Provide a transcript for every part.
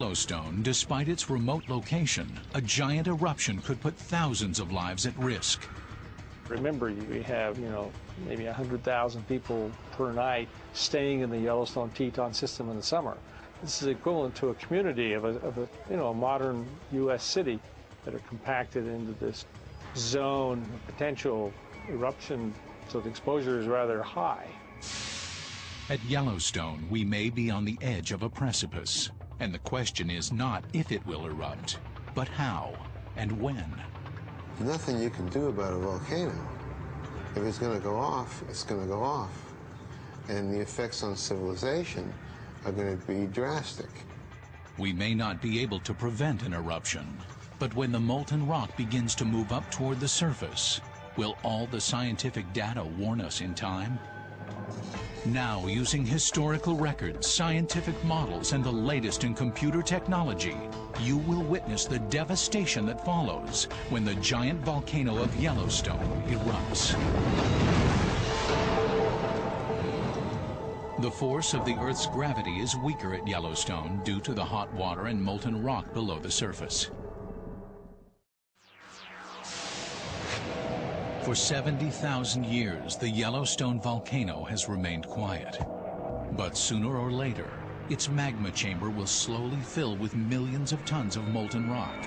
Yellowstone, despite its remote location, a giant eruption could put thousands of lives at risk. Remember, we have, you know, maybe 100,000 people per night staying in the Yellowstone Teton system in the summer. This is equivalent to a community of a, of a you know, a modern U.S. city that are compacted into this zone of potential eruption, so the exposure is rather high. At Yellowstone, we may be on the edge of a precipice. And the question is not if it will erupt, but how and when. Nothing you can do about a volcano. If it's going to go off, it's going to go off. And the effects on civilization are going to be drastic. We may not be able to prevent an eruption, but when the molten rock begins to move up toward the surface, will all the scientific data warn us in time? Now, using historical records, scientific models, and the latest in computer technology, you will witness the devastation that follows when the giant volcano of Yellowstone erupts. The force of the Earth's gravity is weaker at Yellowstone due to the hot water and molten rock below the surface. For 70,000 years, the Yellowstone volcano has remained quiet. But sooner or later, its magma chamber will slowly fill with millions of tons of molten rock.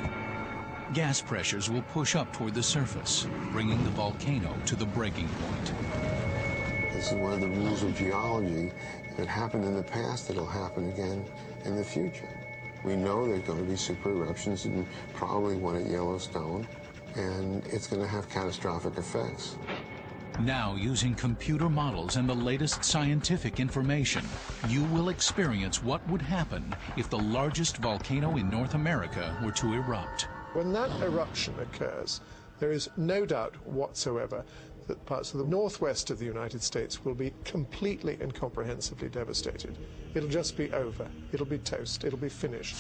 Gas pressures will push up toward the surface, bringing the volcano to the breaking point. This is one of the rules of geology. If it happened in the past, it'll happen again in the future. We know there's going to be super eruptions, and probably one at Yellowstone and it's going to have catastrophic effects. Now, using computer models and the latest scientific information, you will experience what would happen if the largest volcano in North America were to erupt. When that eruption occurs, there is no doubt whatsoever that parts of the northwest of the United States will be completely and comprehensively devastated. It'll just be over. It'll be toast. It'll be finished.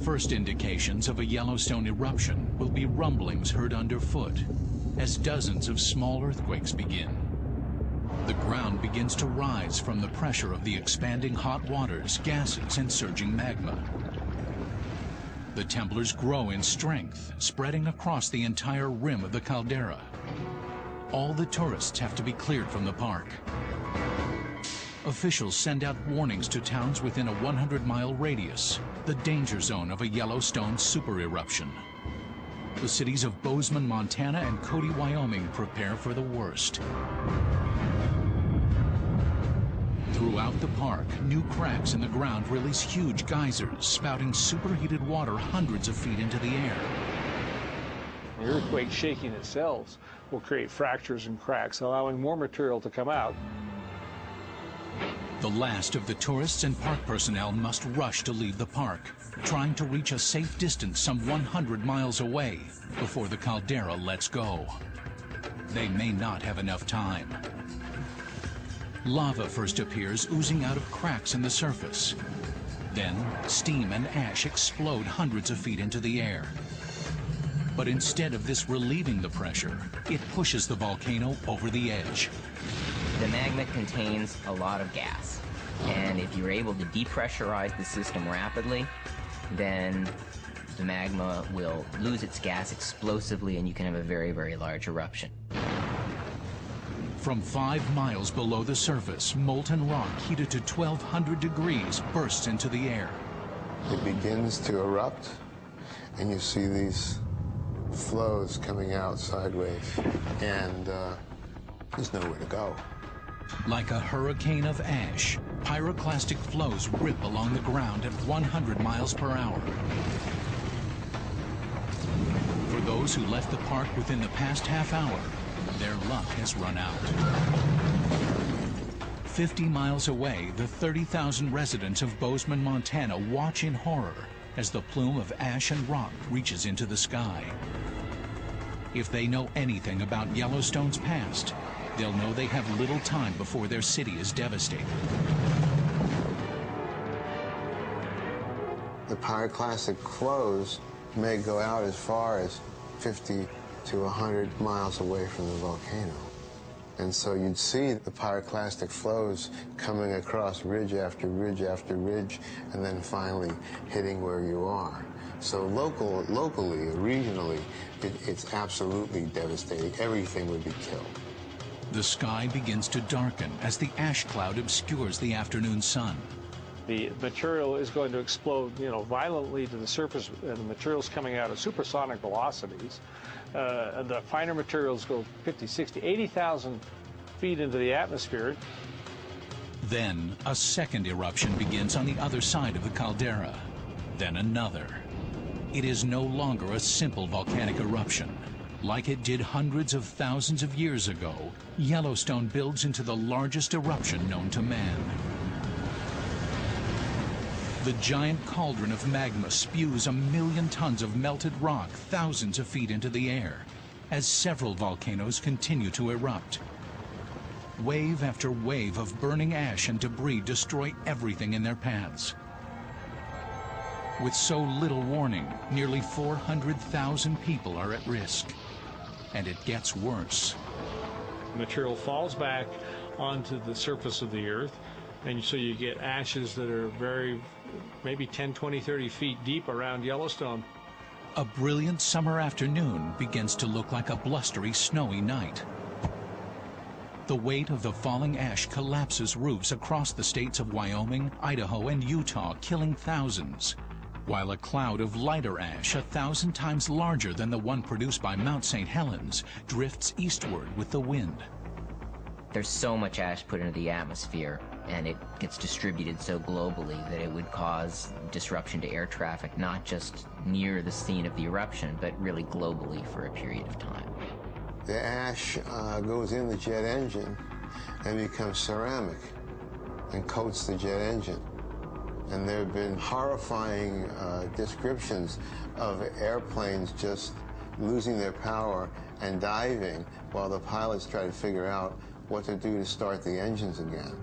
First indications of a Yellowstone eruption will be rumblings heard underfoot as dozens of small earthquakes begin. The ground begins to rise from the pressure of the expanding hot waters, gases, and surging magma. The temblors grow in strength, spreading across the entire rim of the caldera. All the tourists have to be cleared from the park. Officials send out warnings to towns within a 100-mile radius, the danger zone of a Yellowstone super eruption. The cities of Bozeman, Montana and Cody, Wyoming prepare for the worst. Throughout the park, new cracks in the ground release huge geysers, spouting superheated water hundreds of feet into the air. The earthquake shaking itself will create fractures and cracks, allowing more material to come out. The last of the tourists and park personnel must rush to leave the park, trying to reach a safe distance some 100 miles away before the caldera lets go. They may not have enough time. Lava first appears oozing out of cracks in the surface. Then, steam and ash explode hundreds of feet into the air. But instead of this relieving the pressure, it pushes the volcano over the edge. The magma contains a lot of gas. And if you're able to depressurize the system rapidly, then the magma will lose its gas explosively and you can have a very, very large eruption. From five miles below the surface, molten rock heated to 1200 degrees bursts into the air. It begins to erupt, and you see these flows coming out sideways, and uh, there's nowhere to go. Like a hurricane of ash, pyroclastic flows rip along the ground at 100 miles per hour. For those who left the park within the past half hour, their luck has run out. 50 miles away, the 30,000 residents of Bozeman, Montana watch in horror as the plume of ash and rock reaches into the sky. If they know anything about Yellowstone's past, they'll know they have little time before their city is devastated. The pyroclastic flows may go out as far as 50 to 100 miles away from the volcano. And so you'd see the pyroclastic flows coming across ridge after ridge after ridge, and then finally hitting where you are. So local, locally, regionally, it, it's absolutely devastating. Everything would be killed. The sky begins to darken as the ash cloud obscures the afternoon sun. The material is going to explode, you know, violently to the surface, and the material's coming out at supersonic velocities. Uh, the finer materials go 50, 60, 80,000 feet into the atmosphere. Then a second eruption begins on the other side of the caldera. Then another. It is no longer a simple volcanic eruption. Like it did hundreds of thousands of years ago, Yellowstone builds into the largest eruption known to man. The giant cauldron of magma spews a million tons of melted rock thousands of feet into the air as several volcanoes continue to erupt. Wave after wave of burning ash and debris destroy everything in their paths. With so little warning, nearly 400,000 people are at risk. And it gets worse. Material falls back onto the surface of the earth, and so you get ashes that are very, maybe 10, 20, 30 feet deep around Yellowstone. A brilliant summer afternoon begins to look like a blustery, snowy night. The weight of the falling ash collapses roofs across the states of Wyoming, Idaho, and Utah, killing thousands while a cloud of lighter ash a thousand times larger than the one produced by Mount St. Helens drifts eastward with the wind. There's so much ash put into the atmosphere, and it gets distributed so globally that it would cause disruption to air traffic, not just near the scene of the eruption, but really globally for a period of time. The ash uh, goes in the jet engine and becomes ceramic and coats the jet engine. And there have been horrifying uh, descriptions of airplanes just losing their power and diving while the pilots try to figure out what to do to start the engines again.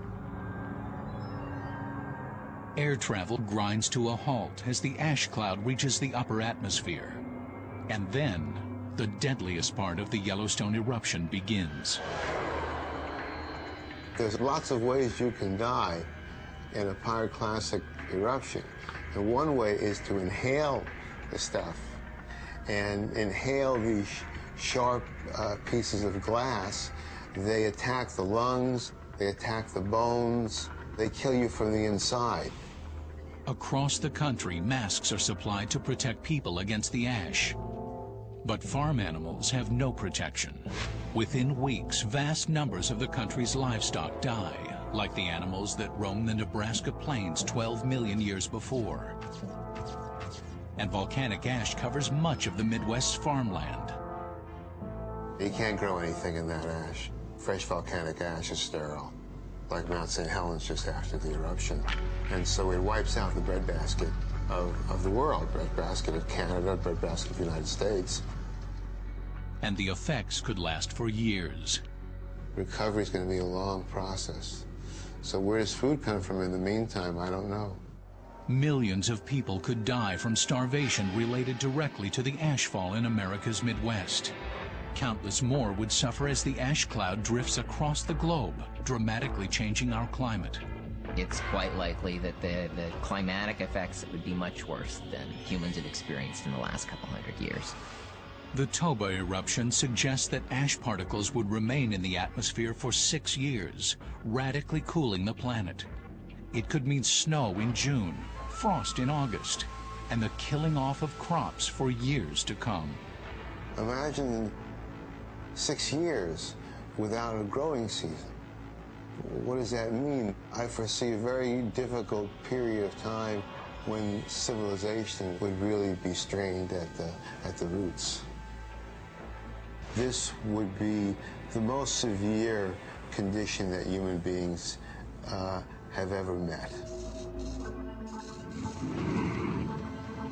Air travel grinds to a halt as the ash cloud reaches the upper atmosphere. And then, the deadliest part of the Yellowstone eruption begins. There's lots of ways you can die in a pyroclastic eruption. And one way is to inhale the stuff and inhale these sharp uh, pieces of glass. They attack the lungs, they attack the bones, they kill you from the inside. Across the country, masks are supplied to protect people against the ash. But farm animals have no protection. Within weeks, vast numbers of the country's livestock die like the animals that roamed the Nebraska plains 12 million years before. And volcanic ash covers much of the Midwest's farmland. You can't grow anything in that ash. Fresh volcanic ash is sterile, like Mount St. Helens just after the eruption. And so it wipes out the breadbasket of, of the world, breadbasket of Canada, breadbasket of the United States. And the effects could last for years. Recovery is going to be a long process. So where does food come from in the meantime? I don't know. Millions of people could die from starvation related directly to the ashfall in America's Midwest. Countless more would suffer as the ash cloud drifts across the globe, dramatically changing our climate. It's quite likely that the, the climatic effects would be much worse than humans have experienced in the last couple hundred years. The Toba eruption suggests that ash particles would remain in the atmosphere for six years, radically cooling the planet. It could mean snow in June, frost in August, and the killing off of crops for years to come. Imagine six years without a growing season. What does that mean? I foresee a very difficult period of time when civilization would really be strained at the, at the roots. This would be the most severe condition that human beings uh, have ever met.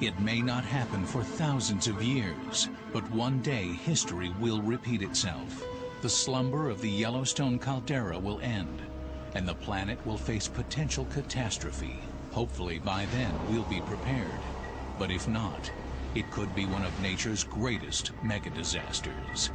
It may not happen for thousands of years, but one day history will repeat itself. The slumber of the Yellowstone caldera will end, and the planet will face potential catastrophe. Hopefully by then we'll be prepared. But if not, it could be one of nature's greatest mega disasters.